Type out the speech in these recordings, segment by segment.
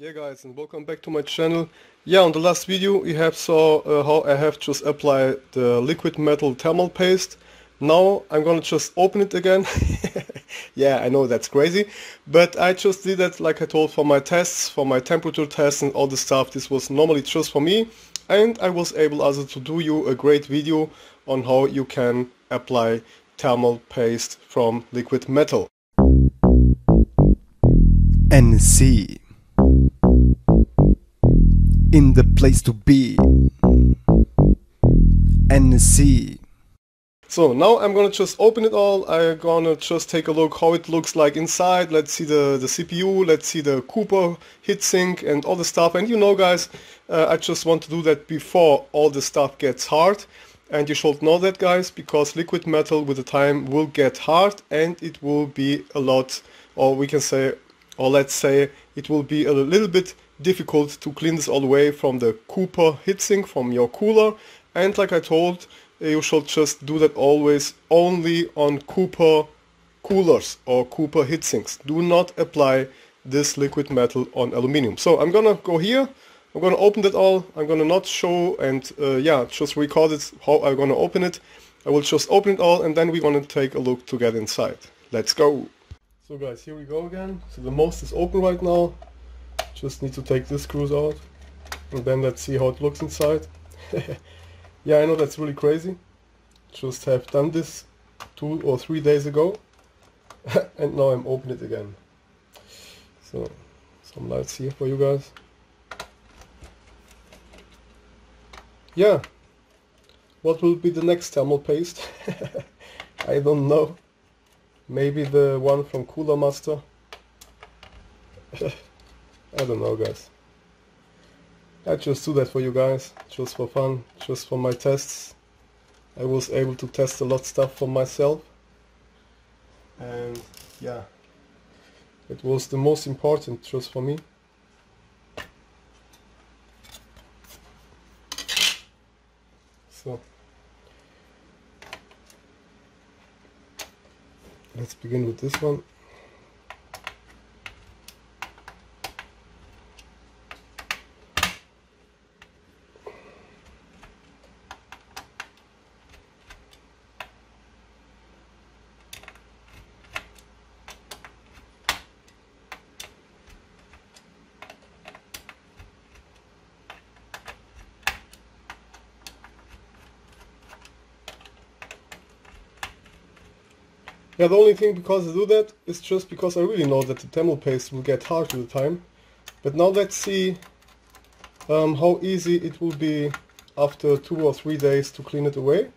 Yeah guys and welcome back to my channel. Yeah on the last video you have saw uh, how I have just applied the liquid metal thermal paste. Now I'm gonna just open it again. yeah I know that's crazy but I just did that like I told for my tests, for my temperature tests and all the stuff. This was normally just for me and I was able also to do you a great video on how you can apply thermal paste from liquid metal. NSC in the place to be. NSC. So now I'm gonna just open it all. I'm gonna just take a look how it looks like inside. Let's see the, the CPU, let's see the Cooper heatsink and all the stuff. And you know guys, uh, I just want to do that before all the stuff gets hard. And you should know that guys, because liquid metal with the time will get hard and it will be a lot, or we can say, or let's say, it will be a little bit difficult to clean this all the way from the Cooper heatsink from your cooler and like I told you should just do that always only on Cooper coolers or Cooper heatsinks. Do not apply this liquid metal on aluminium. So I'm gonna go here, I'm gonna open that all, I'm gonna not show and uh, yeah, just record it how I'm gonna open it. I will just open it all and then we're gonna take a look to get inside. Let's go! So guys, here we go again. So the most is open right now. Just need to take this screws out and then let's see how it looks inside. yeah, I know that's really crazy. Just have done this two or three days ago and now I'm open it again. So, some lights here for you guys. Yeah, what will be the next thermal paste? I don't know. Maybe the one from Cooler Master. I don't know guys. I just do that for you guys, just for fun, just for my tests. I was able to test a lot stuff for myself. And yeah, it was the most important just for me. So, let's begin with this one. Yeah, the only thing because I do that is just because I really know that the thermal paste will get hard with the time. But now let's see um, how easy it will be after two or three days to clean it away.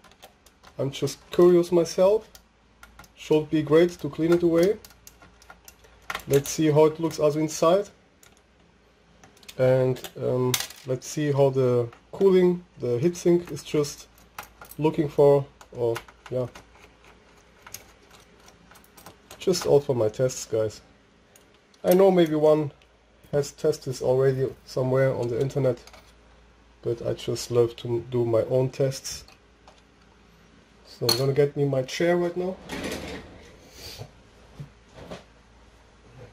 I'm just curious myself. Should be great to clean it away. Let's see how it looks also inside. And um, let's see how the cooling, the heatsink is just looking for, or yeah, just all for my tests, guys. I know maybe one has tested this already somewhere on the internet, but I just love to do my own tests. So I'm gonna get me my chair right now.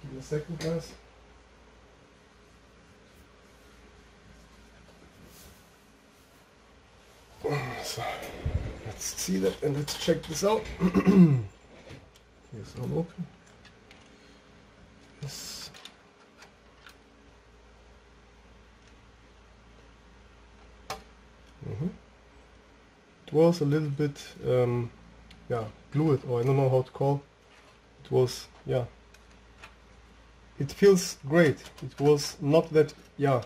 Give me a second, guys. So, let's see that and let's check this out. Yes, all open. Yes. Mm -hmm. It was a little bit, um, yeah, fluid, or I don't know how to call. It was, yeah. It feels great. It was not that, yeah,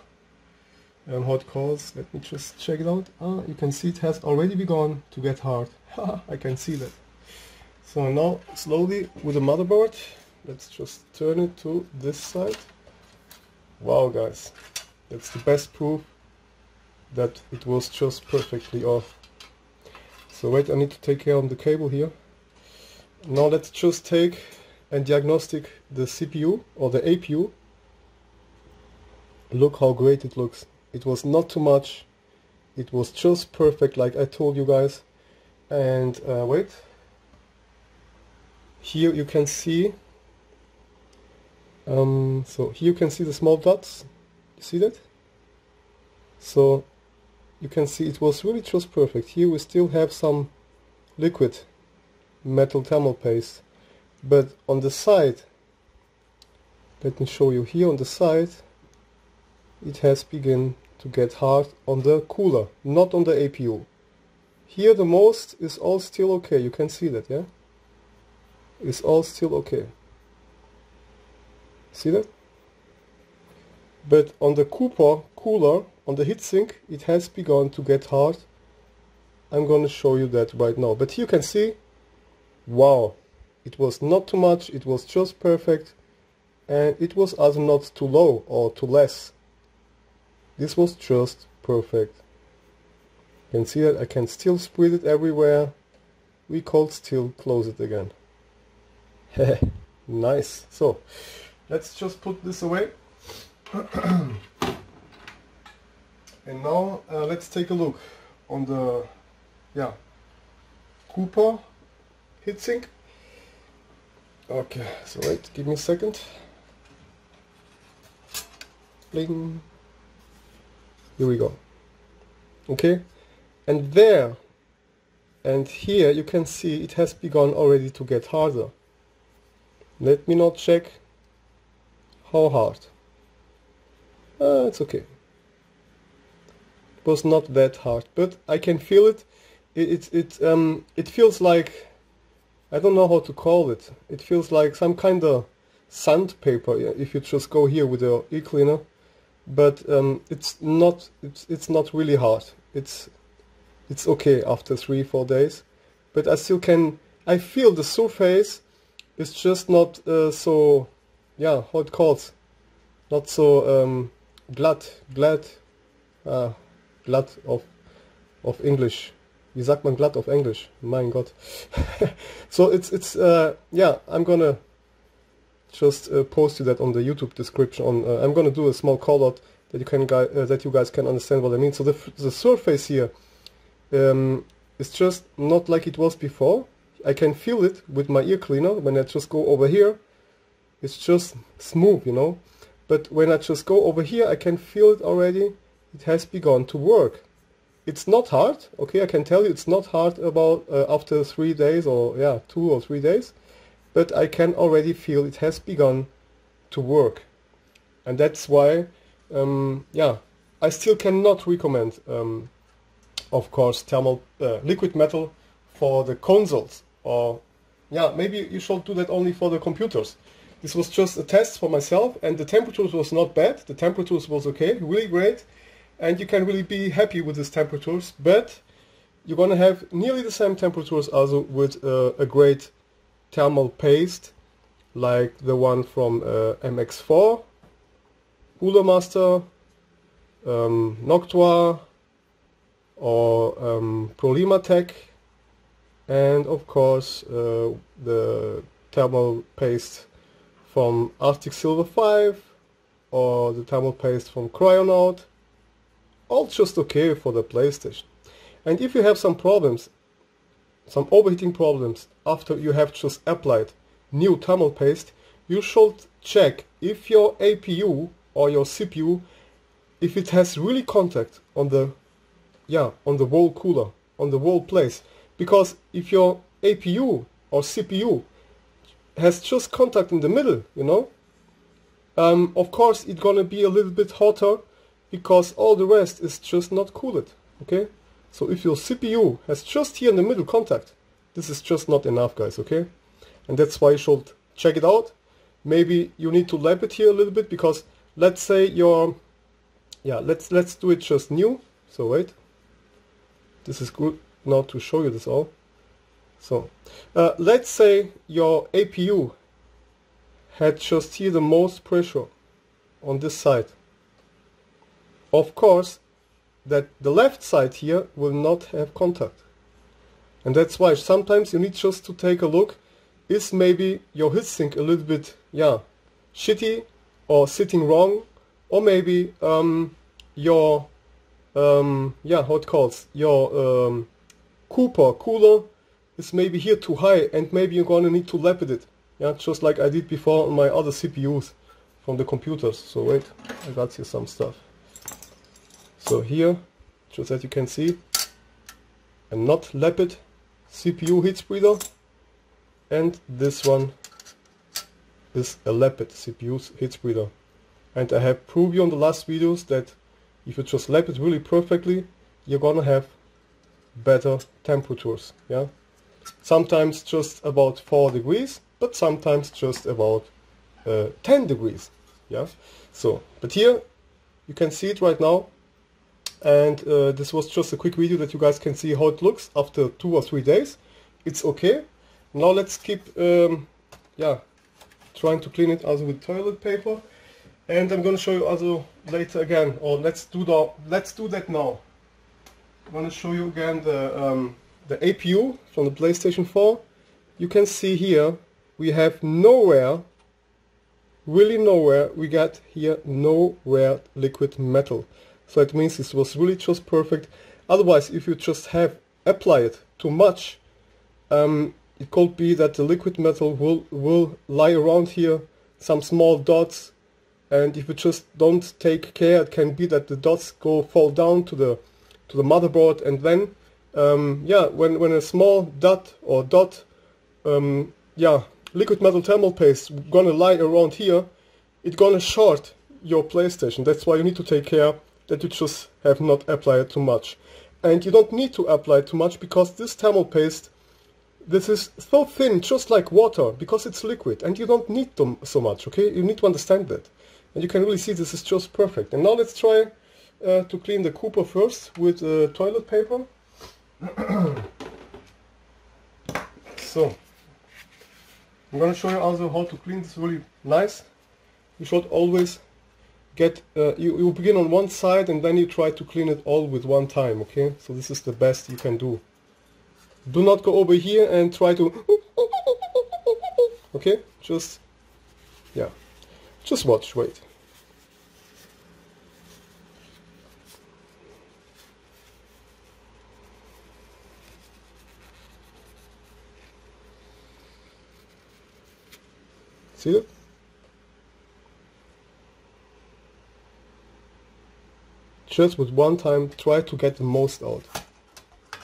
um, how it calls. Let me just check it out. Ah, you can see it has already begun to get hard. I can see that. So now slowly with the motherboard, let's just turn it to this side. Wow guys, that's the best proof that it was just perfectly off. So wait, I need to take care of the cable here. Now let's just take and diagnostic the CPU or the APU. Look how great it looks. It was not too much. It was just perfect like I told you guys. And uh, wait, here you can see Um, so here you can see the small dots. You see that? So you can see it was really just perfect. Here we still have some liquid metal thermal paste. But on the side, let me show you here on the side, it has begun to get hard on the cooler, not on the APU. Here the most is all still okay, you can see that, yeah? It's all still okay. See that? But on the Cooper cooler, on the heatsink, it has begun to get hard. I'm gonna show you that right now. But you can see, wow, it was not too much, it was just perfect. And it was also not too low or too less. This was just perfect. You can see that I can still spread it everywhere. We could still close it again. nice. So, let's just put this away. and now uh, let's take a look on the yeah Cooper heatsink. Okay, so wait, give me a second. Bling. Here we go. Okay, and there and here you can see it has begun already to get harder. Let me not check how hard. Uh, it's okay. It was not that hard, but I can feel it. It it it um it feels like I don't know how to call it. It feels like some kind of sandpaper. If you just go here with your e cleaner but um, it's not it's, it's not really hard it's it's okay after three four days but I still can I feel the surface is just not uh, so yeah how it calls not so um, glad glad glad of of English wie sagt man glatt auf Englisch mein Gott so it's it's uh, yeah I'm gonna just uh, post you that on the YouTube description. On uh, I'm gonna do a small call out that you can uh, that you guys can understand what I mean. So the the surface here um, is just not like it was before. I can feel it with my ear cleaner when I just go over here. It's just smooth, you know. But when I just go over here, I can feel it already. It has begun to work. It's not hard, okay. I can tell you, it's not hard about uh, after three days or yeah, two or three days but I can already feel it has begun to work. And that's why, um, yeah, I still cannot recommend, um, of course, thermal uh, liquid metal for the consoles. Or, yeah, maybe you should do that only for the computers. This was just a test for myself and the temperatures was not bad. The temperatures was okay, really great. And you can really be happy with these temperatures. But you're gonna have nearly the same temperatures also with uh, a great thermal paste like the one from uh, MX4, Cooler Master, um, Noctua or um, Prolimatech and of course uh, the thermal paste from Arctic Silver 5 or the thermal paste from Kryonaut all just okay for the PlayStation and if you have some problems some overheating problems after you have just applied new thermal paste, you should check if your APU or your CPU, if it has really contact on the, yeah, on the wall cooler, on the wall place. Because if your APU or CPU has just contact in the middle, you know, um, of course it's gonna be a little bit hotter because all the rest is just not cooled, okay? So if your CPU has just here in the middle contact, this is just not enough guys, okay? And that's why you should check it out. Maybe you need to lab it here a little bit because let's say your, yeah, let's, let's do it just new. So wait, this is good now to show you this all. So uh, let's say your APU had just here the most pressure on this side. Of course, that the left side here will not have contact. And that's why sometimes you need just to take a look, is maybe your heatsink a little bit, yeah, shitty or sitting wrong, or maybe um, your, um, yeah, how it calls, your um, Cooper cooler is maybe here too high and maybe you're gonna need to lap it, yeah, just like I did before on my other CPUs. from the computers. So wait, I got here some stuff. So here, just as you can see, a not Lepid CPU heat spreader and this one is a Lepid CPU heat spreader. And I have proved you on the last videos that if you just lap it really perfectly, you're gonna have better temperatures. Yeah, sometimes just about 4 degrees, but sometimes just about uh, 10 degrees. Yeah, so but here you can see it right now, and uh, this was just a quick video that you guys can see how it looks after two or three days. It's okay. Now let's keep um, yeah trying to clean it also with toilet paper and I'm gonna show you also later again or let's do the let's do that now I'm gonna show you again the um, the APU from the PlayStation 4 you can see here we have nowhere really nowhere we got here nowhere liquid metal. So it means this was really just perfect. Otherwise if you just have applied it too much um, it could be that the liquid metal will will lie around here some small dots. And if you just don't take care it can be that the dots go fall down to the to the motherboard and then um, yeah when, when a small dot or dot um, yeah liquid metal thermal paste gonna lie around here it's gonna short your PlayStation. That's why you need to take care that you just have not applied too much. And you don't need to apply too much because this thermal paste this is so thin just like water because it's liquid and you don't need them so much okay? You need to understand that. And you can really see this is just perfect. And now let's try uh, to clean the Cooper first with uh, toilet paper. so, I'm gonna show you also how to clean this really nice. You should always get, uh, you, you begin on one side and then you try to clean it all with one time, okay? So this is the best you can do. Do not go over here and try to, okay? Just, yeah. Just watch, wait. See it? Just with one time, try to get the most out.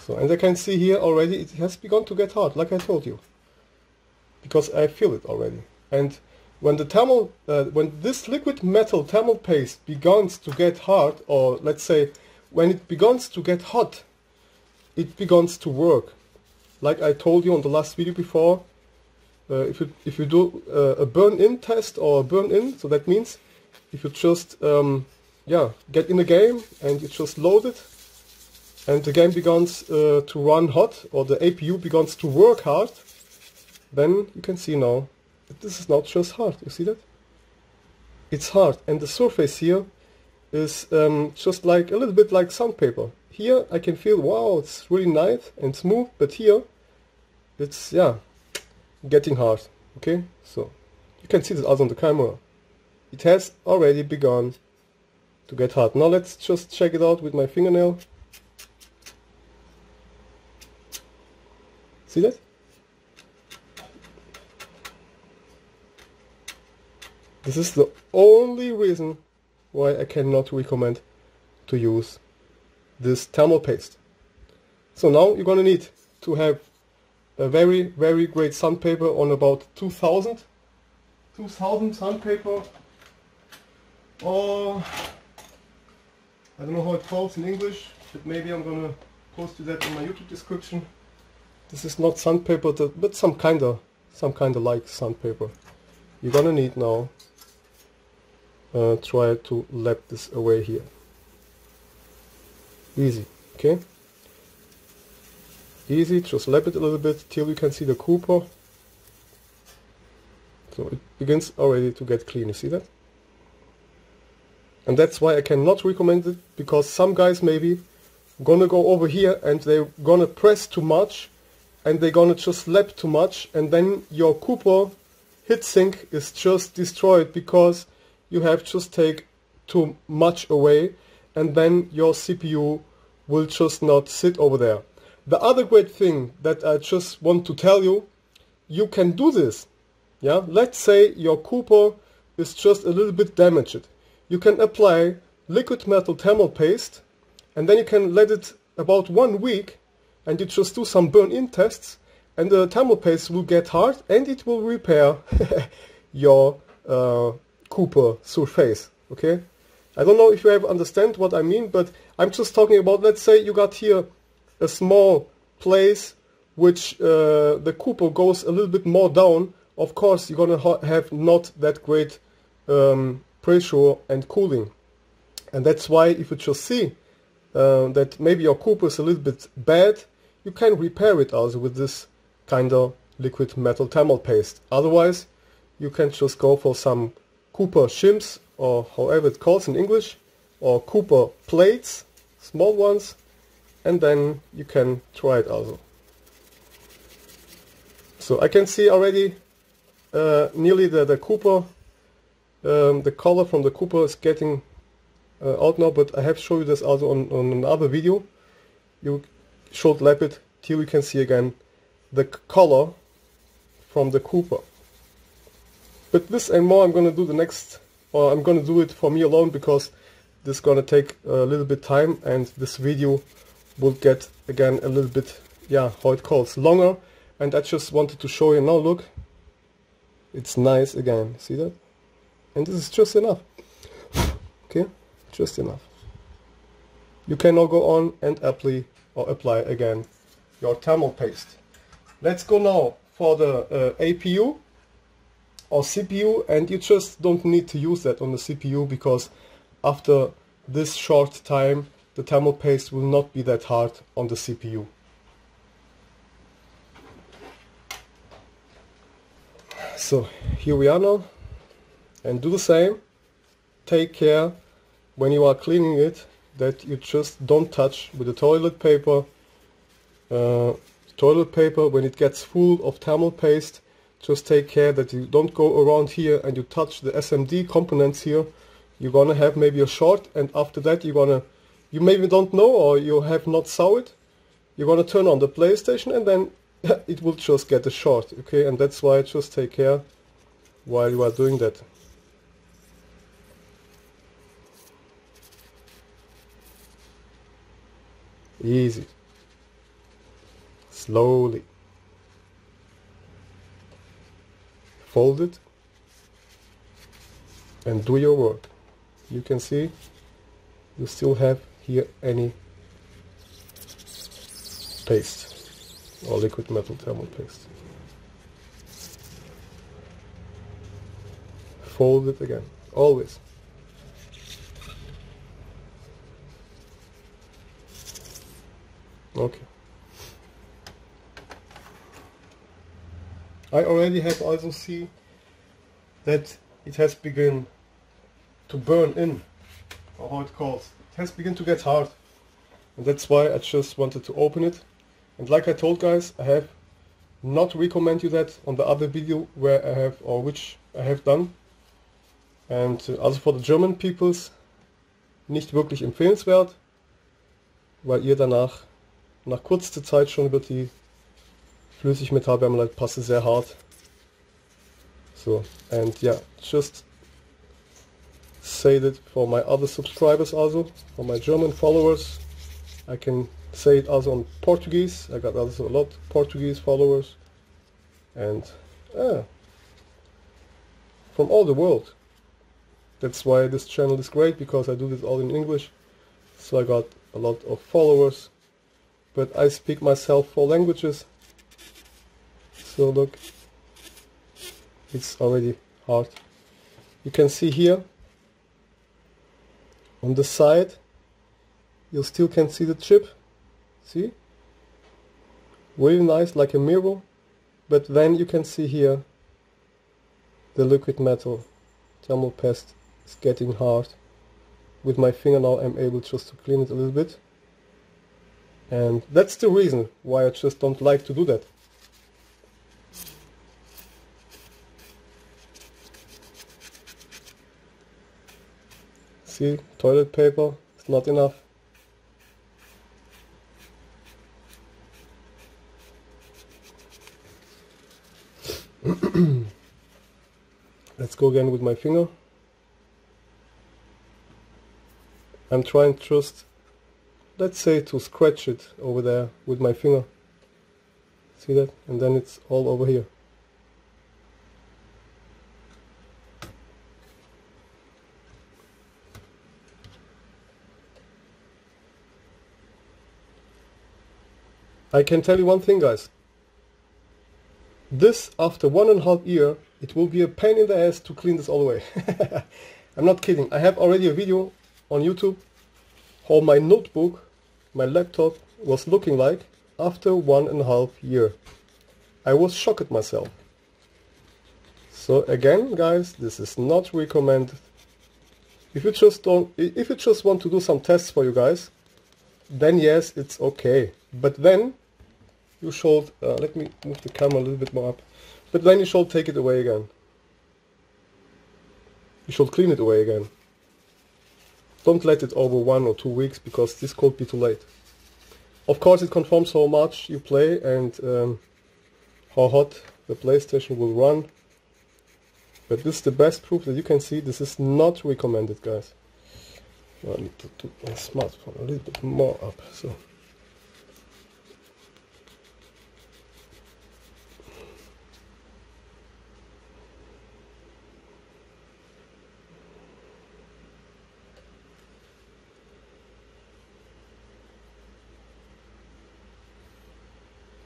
So, and I can see here already, it has begun to get hard, like I told you. Because I feel it already. And when the thermal, uh, when this liquid metal thermal paste begins to get hard, or let's say when it begins to get hot, it begins to work. Like I told you on the last video before, if you if you do uh, a burn-in test or a burn-in, so that means if you just um, yeah get in the game and you just load it, and the game begins uh, to run hot or the APU begins to work hard, then you can see now this is not just hard, you see that? It's hard, and the surface here is um, just like a little bit like sandpaper. Here I can feel, wow, it's really nice and smooth, but here it's, yeah, getting hard, okay? So, you can see this also on the camera. It has already begun to get hard. Now let's just check it out with my fingernail. See that? This is the only reason why I cannot recommend to use this thermal paste. So now you're gonna need to have a very very great sandpaper on about 2000 2000 sandpaper. Or I don't know how it calls in English but maybe I'm gonna post you that in my YouTube description. This is not sandpaper but some kinda some kinda like sandpaper. You're gonna need now uh, try to lap this away here. Easy okay easy just lap it a little bit till you can see the Cooper so it begins already to get clean you see that and that's why I cannot recommend it because some guys maybe gonna go over here and they're gonna press too much and they're gonna just lap too much and then your Cooper heatsink is just destroyed because you have just take too much away and then your CPU will just not sit over there. The other great thing that I just want to tell you, you can do this. Yeah, let's say your Cooper is just a little bit damaged. You can apply liquid metal thermal paste and then you can let it about one week and you just do some burn-in tests and the thermal paste will get hard and it will repair your uh, Cooper surface. Okay, I don't know if you have understand what I mean, but I'm just talking about. Let's say you got here a small place which uh, the Cooper goes a little bit more down. Of course, you're gonna ha have not that great um, pressure and cooling, and that's why if you just see uh, that maybe your Cooper is a little bit bad, you can repair it also with this kind of liquid metal thermal paste. Otherwise, you can just go for some Cooper shims or however it calls in English or Cooper plates, small ones, and then you can try it also. So I can see already uh, nearly the, the Cooper, um, the color from the Cooper is getting uh, out now, but I have shown you this also on, on another video. You should lap it till you can see again the color from the Cooper. But this and more I'm gonna do the next, or I'm gonna do it for me alone because this is gonna take a little bit time and this video will get again a little bit, yeah, how it calls, longer. And I just wanted to show you now, look, it's nice again, see that? And this is just enough, okay, just enough. You can now go on and apply or apply again your thermal paste. Let's go now for the uh, APU or CPU and you just don't need to use that on the CPU because after this short time the thermal paste will not be that hard on the CPU. So here we are now and do the same. Take care when you are cleaning it that you just don't touch with the toilet paper uh, toilet paper when it gets full of thermal paste just take care that you don't go around here and you touch the SMD components here you're gonna have maybe a short and after that you're gonna you maybe don't know or you have not saw it you're gonna turn on the PlayStation and then it will just get a short okay? And that's why just take care while you are doing that. Easy. Slowly. Fold it and do your work. You can see you still have here any paste or liquid metal thermal paste. Fold it again always. Okay. I already have also seen that it has begun to burn in or how it calls has begun to get hard. And that's why I just wanted to open it. And like I told guys I have not recommend you that on the other video where I have or which I have done. And uh, also for the German peoples nicht wirklich empfehlenswert weil ihr danach nach kurzer Zeit schon wird die Flüssigmetallwärmeleipasse sehr hart. So, and yeah, just say that for my other subscribers also, for my German followers. I can say it also on Portuguese. I got also a lot Portuguese followers. And yeah, from all the world. That's why this channel is great, because I do this all in English. So I got a lot of followers. But I speak myself four languages, so look it's already hard you can see here on the side you still can see the chip see? Really nice like a mirror but then you can see here the liquid metal. Thermal paste is getting hard. With my finger now I'm able just to clean it a little bit. And that's the reason why I just don't like to do that See, toilet paper is not enough. Let's go again with my finger. I'm trying just, let's say to scratch it over there with my finger. See that? And then it's all over here. I can tell you one thing guys. This, after one and a half year, it will be a pain in the ass to clean this all the way. I'm not kidding. I have already a video on YouTube how my notebook, my laptop was looking like after one and a half year. I was shocked at myself. So again, guys, this is not recommended. If you just don't, if you just want to do some tests for you guys, then yes, it's okay. But then you should, uh, let me move the camera a little bit more up, but then you should take it away again. You should clean it away again. Don't let it over one or two weeks because this could be too late. Of course it confirms how much you play and um, how hot the PlayStation will run. But this is the best proof that you can see this is not recommended guys. I need to put my smartphone a little bit more up. So.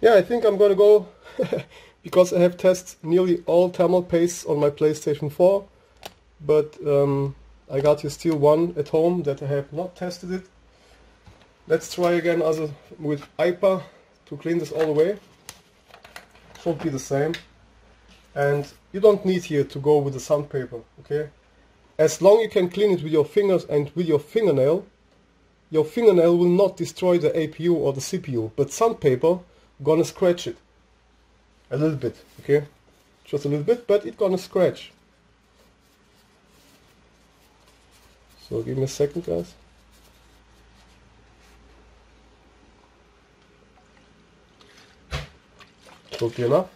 yeah, I think I'm gonna go because I have tested nearly all thermal pastes on my PlayStation 4 but um, I got here still one at home that I have not tested it. Let's try again with IPA to clean this all the way. Should be the same. And you don't need here to go with the sandpaper, okay? As long you can clean it with your fingers and with your fingernail, your fingernail will not destroy the APU or the CPU, but sandpaper gonna scratch it a little bit okay just a little bit but it gonna scratch so give me a second guys be enough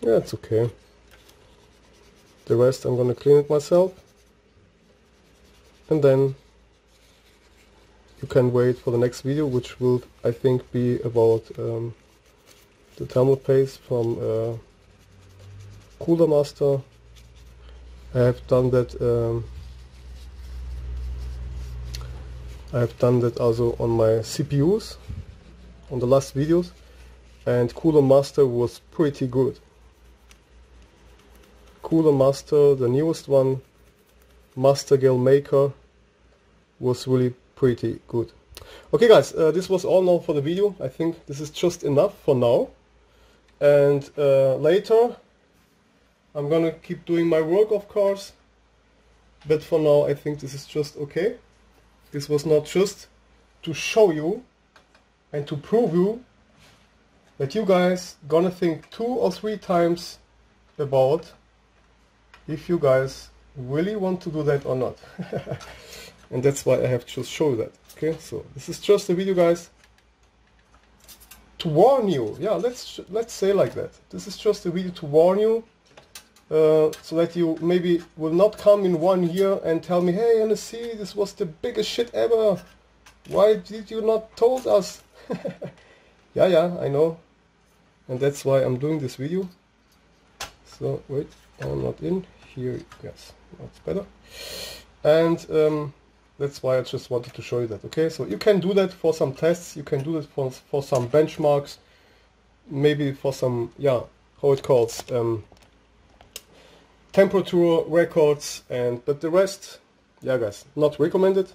Yeah, it's okay. The rest I'm gonna clean it myself. And then you can wait for the next video, which will, I think, be about um, the thermal paste from uh, Cooler Master. I have done that. Um, I have done that also on my CPUs, on the last videos, and Cooler Master was pretty good. Cooler Master, the newest one, Master Gel Maker, was really pretty good. Okay guys, uh, this was all now for the video. I think this is just enough for now. And uh, later I'm gonna keep doing my work of course. But for now I think this is just okay. This was not just to show you and to prove you that you guys gonna think two or three times about if you guys really want to do that or not. and that's why I have to show you that. Okay, so this is just a video, guys, to warn you. Yeah, let's let's say like that. This is just a video to warn you, uh, so that you maybe will not come in one year and tell me, hey, NSC, this was the biggest shit ever. Why did you not told us? yeah, yeah, I know. And that's why I'm doing this video. So, wait, I'm not in here yes that's better. And um, that's why I just wanted to show you that okay? So you can do that for some tests you can do that for, for some benchmarks maybe for some yeah how it calls um, temperature records and but the rest yeah guys not recommended.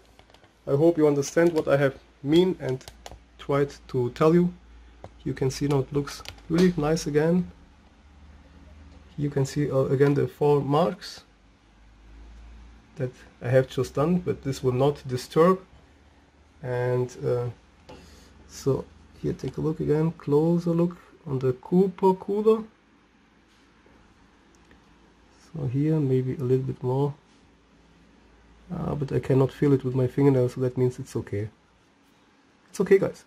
I hope you understand what I have mean and tried to tell you. You can see now it looks really nice again you can see uh, again the four marks that I have just done but this will not disturb. And uh, so here take a look again closer look on the Cooper cooler. So here maybe a little bit more. Uh, but I cannot feel it with my fingernail so that means it's okay. It's okay guys.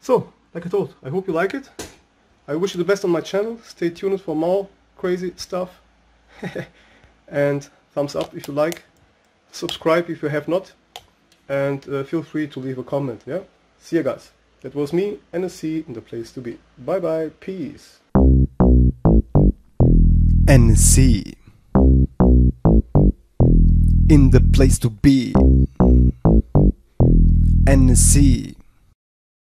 So like I told I hope you like it. I wish you the best on my channel. Stay tuned for more crazy stuff. And thumbs up if you like. Subscribe if you have not. And uh, feel free to leave a comment yeah? See you guys. That was me and NSC in the place to be. Bye bye. Peace. NSC in the place to be. NSC